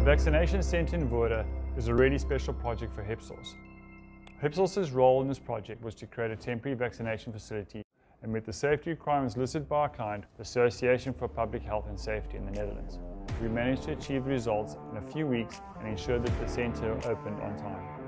The Vaccination Centre in Woerden is a really special project for Hypsos. Hypsos' role in this project was to create a temporary vaccination facility and meet the safety requirements listed by our client, the Association for Public Health and Safety in the Netherlands. We managed to achieve results in a few weeks and ensured that the centre opened on time.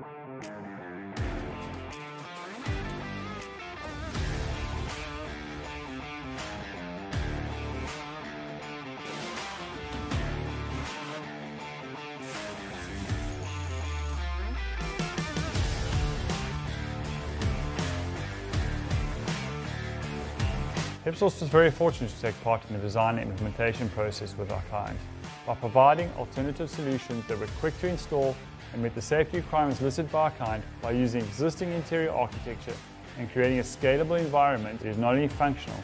Hypsos was very fortunate to take part in the design and implementation process with our client. By providing alternative solutions that were quick to install and meet the safety requirements listed by our client by using existing interior architecture and creating a scalable environment that is not only functional,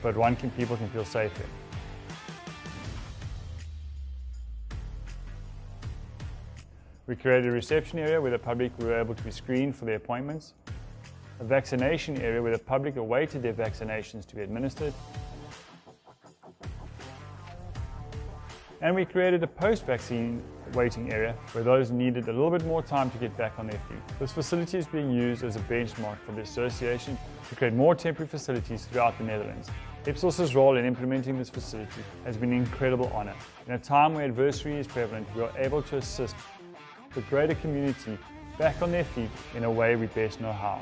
but one can, people can feel safe in. We created a reception area where the public were able to be screened for their appointments, a vaccination area where the public awaited their vaccinations to be administered. And we created a post-vaccine waiting area where those needed a little bit more time to get back on their feet. This facility is being used as a benchmark for the association to create more temporary facilities throughout the Netherlands. Hypsos's role in implementing this facility has been an incredible honour. In a time where adversity is prevalent, we are able to assist the greater community back on their feet in a way we best know how.